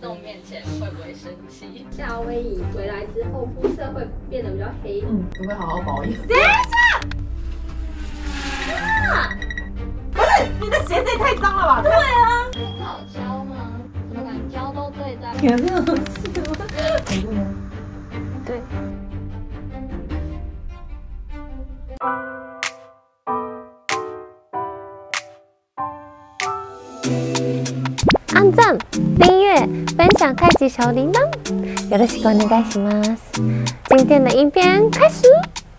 众面前会不会生气？夏威夷回来之后肤色会变得比较黑。嗯，不会好好保养。等一下，啊不是你的鞋子也太脏了吧？对啊，很好教吗？怎么敢教都对在？也是很是吗？对。按赞、订阅、分享、开启小铃铛，よろしくお願いします。今天的影片开始。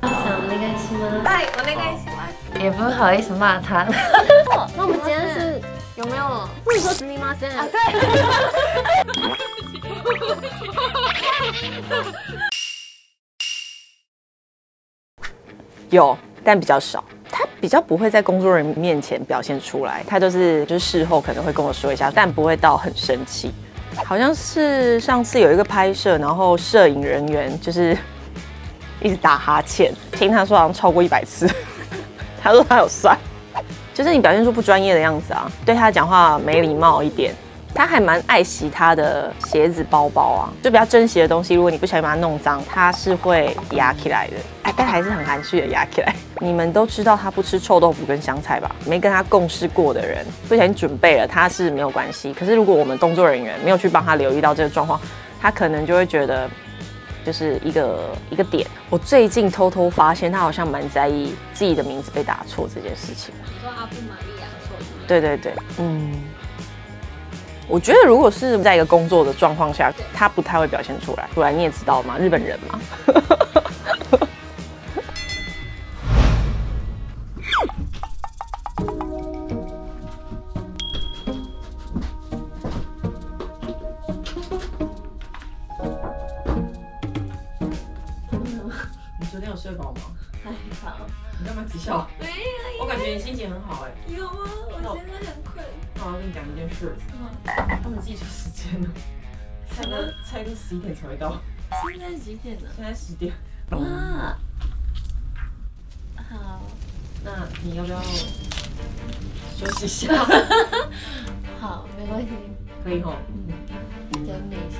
想那个是吗？对，我那个喜欢。也不好意思骂他。那我们今天是有没有？不是说すみません啊？对。有，但比较少。 他比较不会在工作人员面前表现出来，他就是就是事后可能会跟我说一下，但不会到很生气。好像是上次有一个拍摄，然后摄影人员就是 一直打哈欠，听他说好像超过一百次。他说他有算，就是你表现出不专业的样子啊，对他讲话没礼貌一点。他还蛮爱惜他的鞋子、包包啊，就比较珍惜的东西。如果你不小心把它弄脏，他是会压起来的。哎，但还是很含蓄的压起来。你们都知道他不吃臭豆腐跟香菜吧？没跟他共事过的人，不小心准备了，他是没有关系。可是如果我们工作人员没有去帮他留意到这个状况，他可能就会觉得就是一个一个点。我最近偷偷发现，他好像蛮在意自己的名字被打错这件事情。你说阿布玛利亚错？对对对，嗯。我觉得，如果是在一个工作的状况下，他不太会表现出来。不然你也知道嘛，日本人嘛。他们记错时间了，猜个猜个十一点才会到。现在几点了？现在十点。哇。好。那你要不要休息一下？好，没关系。可以吼。嗯。等你一下。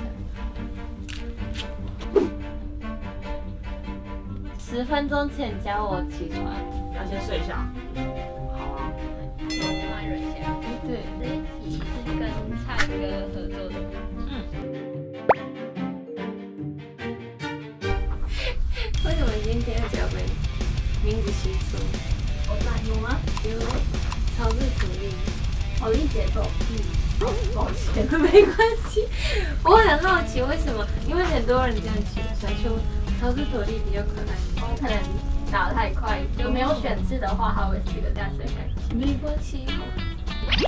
十分钟前叫我起床。要先睡一下。合作的。嗯。为什么今天要叫名名字稀疏？我哪有吗？有。草字土力，好力结构。嗯。抱歉，没关系。我很好奇为什么，因为很多人这样写，想说草字土力比较可爱。我可能打得太快，就没有选字的话，它会是这个大声感。没关系。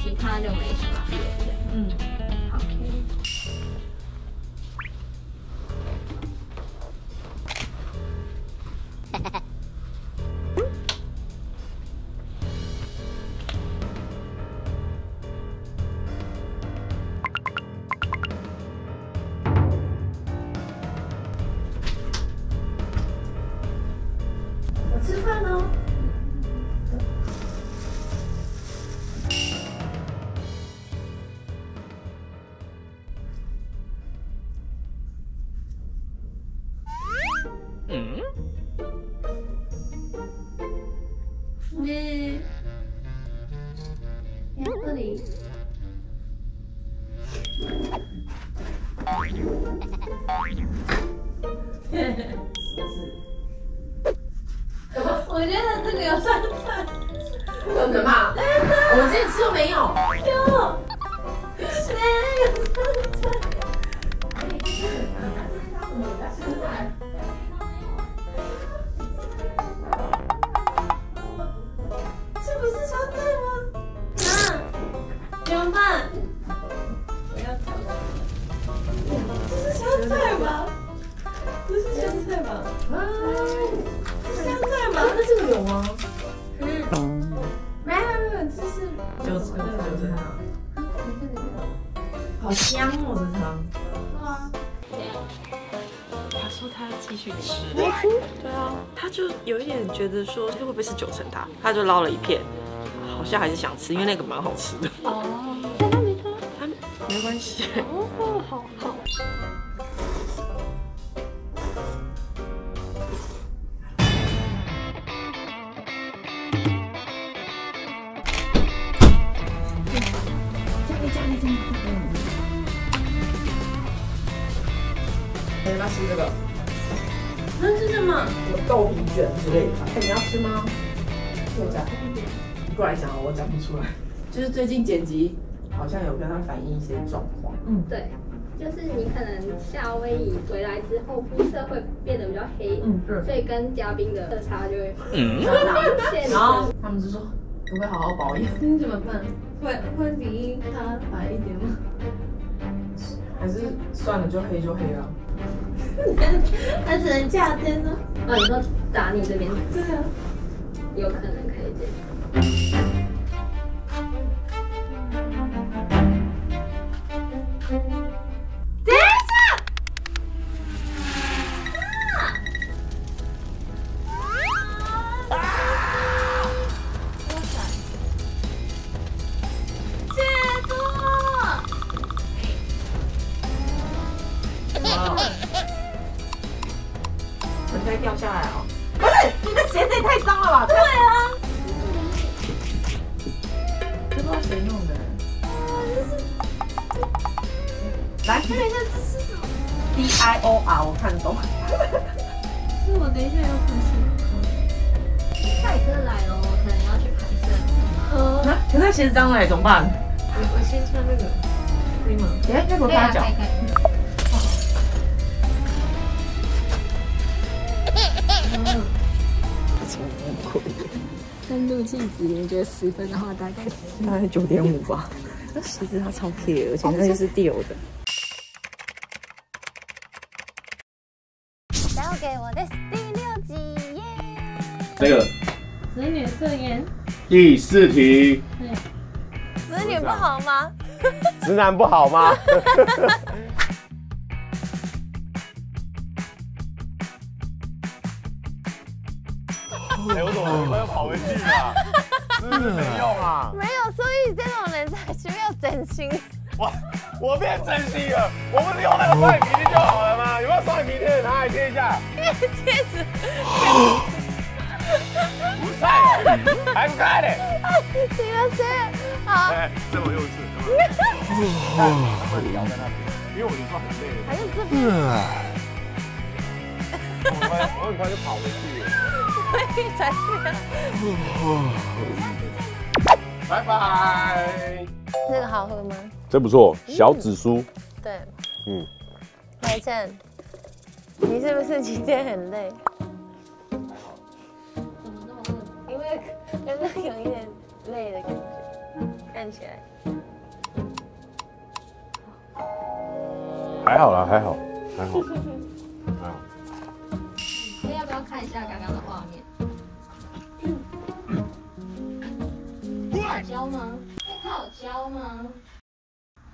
其他就没什么别的。嗯 Okay. 我觉得这个有酸菜。真的吗？我们之前吃都没有。有。就有一点觉得说，这会不会是九层塔？他就捞了一片，好像还是想吃，因为那个蛮好吃的。哦，但他没喝。他没没关系。哦，好。好。要不要吃这个？什么？有豆皮卷之类的。哎，你要吃吗？我讲，你过来讲，我讲不出来。就是最近剪辑好像有跟他反映一些状况。嗯，对，就是你可能夏威夷回来之后肤色会变得比较黑，嗯，对。所以跟嘉宾的色差就会嗯明显。然后他们就说，可不可以好好保养？你怎么办？会会比他白一点吗？还是算了，就黑就黑了。那只能架肩呢？哦，你说打你这边？对啊，有可能可以这对啊，不知道谁弄的。来，看一下这是什么？D I O R，我看懂。那我等一下要拍摄。帅哥来了，我可能要去拍摄。啊？可是鞋子脏了，怎么办？我我先穿那个，可以吗？哎，要不要擦深度计值，你觉得十分的话，大概大概九点五吧。那鞋子它超贴，而且那就是 Dior 的。交给我的第六集耶！这个子女测验第四题，子女不好吗？直男不好吗？哎，我怎么很快又跑回去了？是不是没用啊？没有，所以这种人才需要整形。我我变整形了，我不是用那个双眼皮贴就好了吗？有没有双眼皮贴？拿来贴一下。贴纸。不晒哦，还不开嘞。行了，行了，好。哎，这么幼稚。哇，会聊在那边，因为我有时候很累。还是这边。我很我很快就跑回去了。才去。拜拜。这个好喝吗？真不错，小紫苏。对。嗯。海晨，你是不是今天很累？怎么那么累？因为刚刚有一点累的感觉，看起来。还好啦，还好，还好。看一下刚刚的画面。好胶吗？它有胶吗？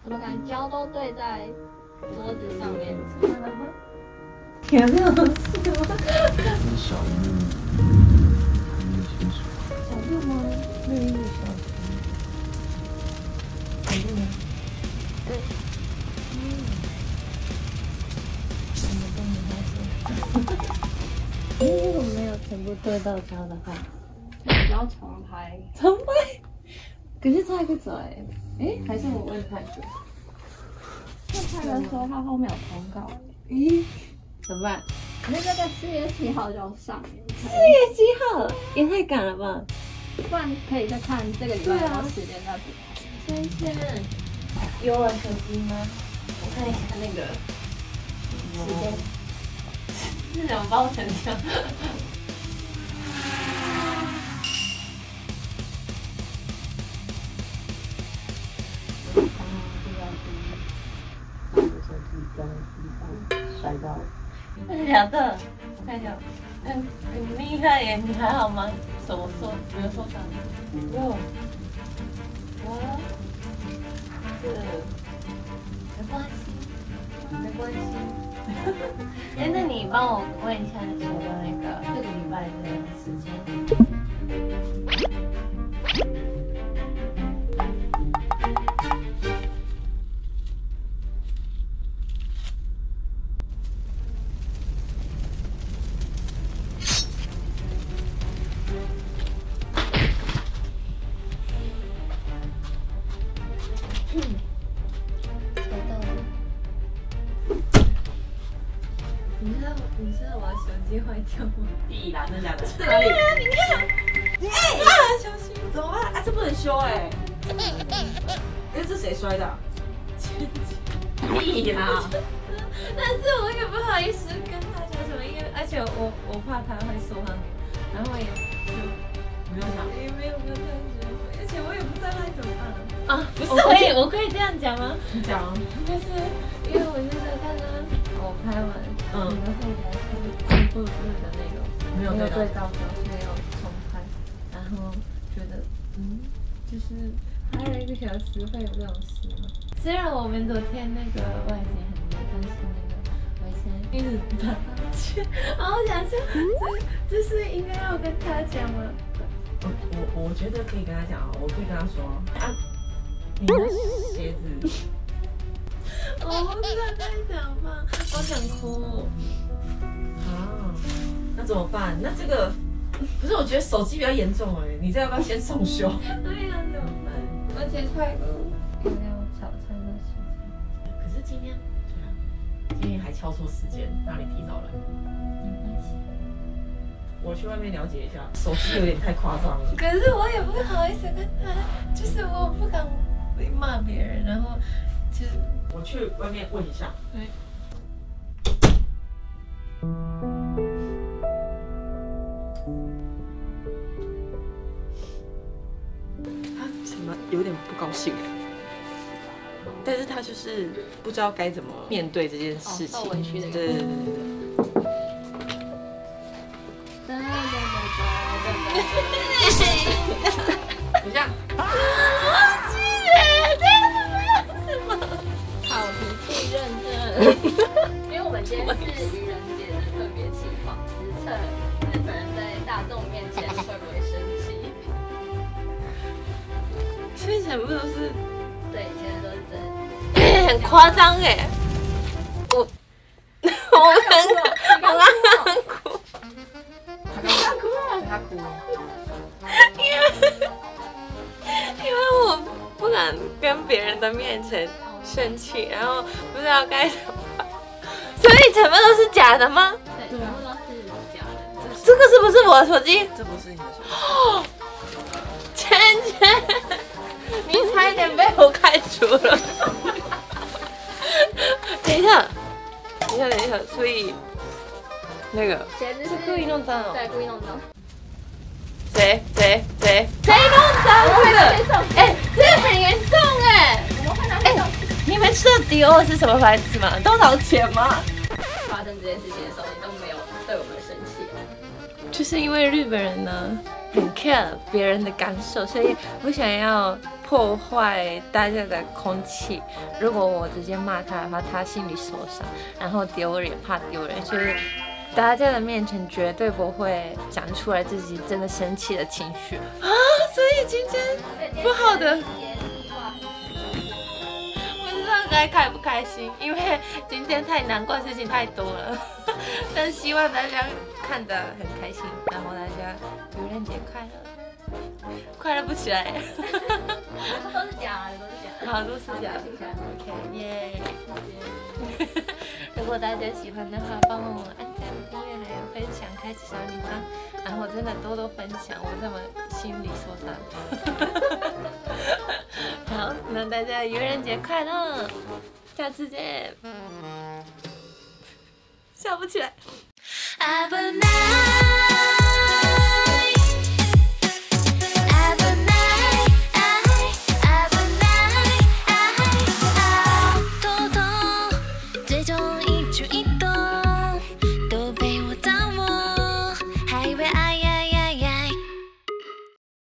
怎么感觉胶都对在桌子上面？怎么了吗？有这种事吗？小玉，还没清楚。小玉吗？那一个小玉。小玉吗？对。对到焦的话，你要重拍。重拍？可是差一个嘴，哎，还是我问太久。那拍的时候他后面有通告。咦？怎么办？那个在四月七号就要上。四月七号也太赶了吧？不然可以再看这个礼拜的时间再补。谢谢。有我手机吗？我看一下那个时间。是想 包成这样。摔到了。真的假的？我看一下。嗯，很厉害耶！你还好吗？手受没有受伤？没有。啊？这没关系，没关系。哎，那你帮我问一下，说的那个这个礼拜的时间。地啦，真的假的？哪里？你看，哎，小心，怎么办？啊，这不能修哎。哎，这谁摔的。啊？地啦。但是我也不好意思跟他讲什么，因为而且我我怕他会说他，然后也就不用讲。也没有跟他说，而且我也不知道该怎么办啊，不是我可以我可以这样讲吗？你讲。就是因为我现在刚刚我拍完嗯你们后台是进步日的那个没有对到。所以要重拍，然后觉得嗯，就是拍了一个小时会有这种事吗？虽然我们昨天那个外景很热，但是那个我先一直打哈欠，然 后我想说这这是应该要跟他讲吗？我我我觉得可以跟他讲哦，我可以跟他说啊，你的鞋子。我不知道该怎么办，好想哭。啊，那怎么办？那这个不是，我觉得手机比较严重哎，你这要不要先送修？对呀、怎么办？而且快有没有早餐的时间？可是今天，对啊，今天还敲错时间，让你提早来。没关系。我去外面了解一下，手机有点太夸张了。可是我也不好意思跟他，就是我不敢骂别人，然后就我去外面问一下。他有点不高兴，但是他就是不知道该怎么面对这件事情。哦委屈的对对对对对。你这样，好脾气认真。因为我们今天是愚人全部都是对，以前都是真的。很夸张哎，我我很 我 刚刚哭，他哭了。因为我不敢跟别人的面前生气，然后不知道该怎么办，所以全部都是假的吗？对，全部都是假的。这个是不是我的手机？这不是你的手机芊芊，你差一点被我开除了。等一下，等一下，等一下，所以那个是故意弄脏哦。对，故意弄脏。谁谁谁谁弄脏这个？哎，这个很严重哎！我们会拿这种你们吃的迪奥是什么牌子吗？多少钱吗？发生这件事情的时候，你都没有对我们生气。就是因为日本人呢很 care 别人的感受，所以我想要破坏大家的空气。如果我直接骂他的话，他心里受伤，然后丢人，怕丢人，所以大家的面前绝对不会讲出来自己真的生气的情绪啊。所以今天不好的。不知道该开不开心，因为今天太难过，事情太多了。但希望大家看得很开心，然后大家愚人节快乐，快乐不起来。这都是假的，都是假的。好，都是假的。OK，耶。如果大家喜欢的话，帮我按赞、订阅还有分享，开启小铃铛，然后真的多多分享，我这么心里受伤。好，那大家愚人节快乐，下次见。笑不起来。